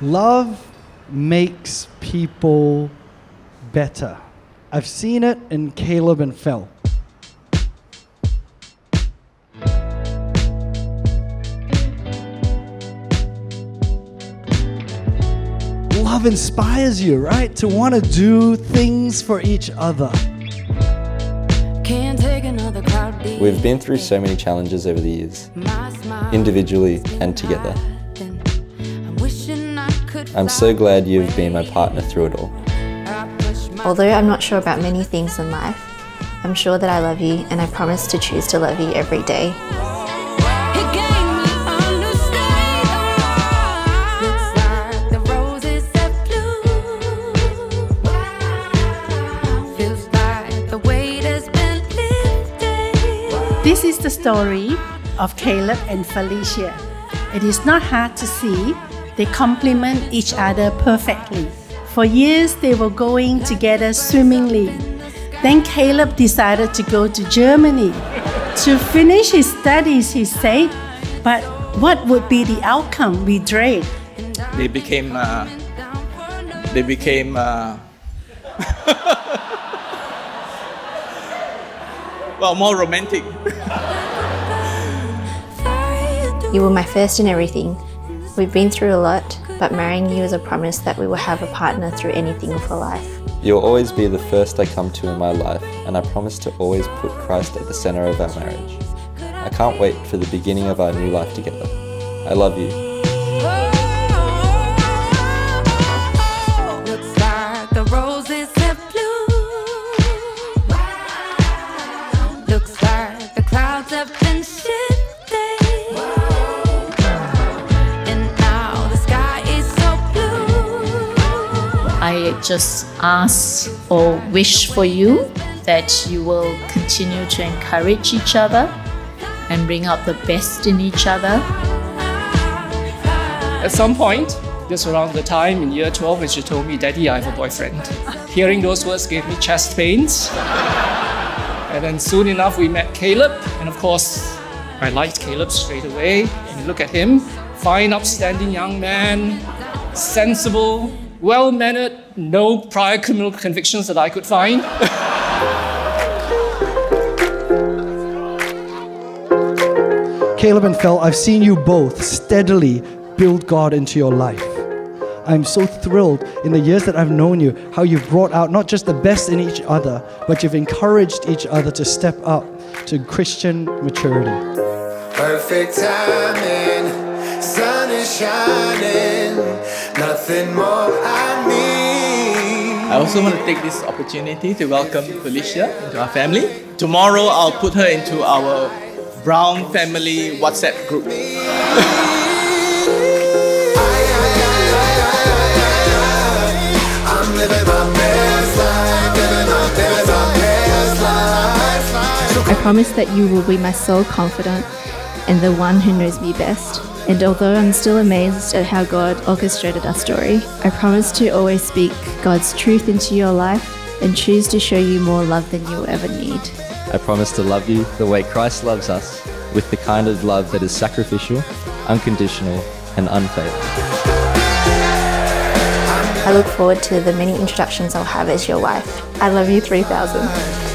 Love makes people better. I've seen it in Caleb and Fel. Love inspires you, right? To want to do things for each other. We've been through so many challenges over the years, individually and together. I'm so glad you've been my partner through it all. Although I'm not sure about many things in life, I'm sure that I love you and I promise to choose to love you every day. This is the story of Caleb and Felicia. It is not hard to see they complement each other perfectly. For years, they were going together swimmingly. Then Caleb decided to go to Germany to finish his studies, he said. But what would be the outcome we dread? They became, uh, they became, uh, well, more romantic. You were my first in everything. We've been through a lot, but marrying you is a promise that we will have a partner through anything for life. You'll always be the first I come to in my life, and I promise to always put Christ at the center of our marriage. I can't wait for the beginning of our new life together. I love you. Just ask or wish for you that you will continue to encourage each other and bring out the best in each other. At some point, just around the time in year 12 when she told me, Daddy, I have a boyfriend. Hearing those words gave me chest pains. and then soon enough, we met Caleb. And of course, I liked Caleb straight away. And look at him fine, upstanding young man, sensible, well mannered, no prior criminal convictions that I could find. Caleb and Fel, I've seen you both steadily build God into your life. I'm so thrilled in the years that I've known you, how you've brought out not just the best in each other, but you've encouraged each other to step up to Christian maturity. Perfect timing, sun is shining, nothing more I need. I also want to take this opportunity to welcome Felicia into our family. Tomorrow I'll put her into our Brown family WhatsApp group. I promise that you will be my sole confidant and the one who knows me best. And although I'm still amazed at how God orchestrated our story, I promise to always speak God's truth into your life and choose to show you more love than you'll ever need. I promise to love you the way Christ loves us, with the kind of love that is sacrificial, unconditional, and unfailing. I look forward to the many introductions I'll have as your wife. I love you 3000.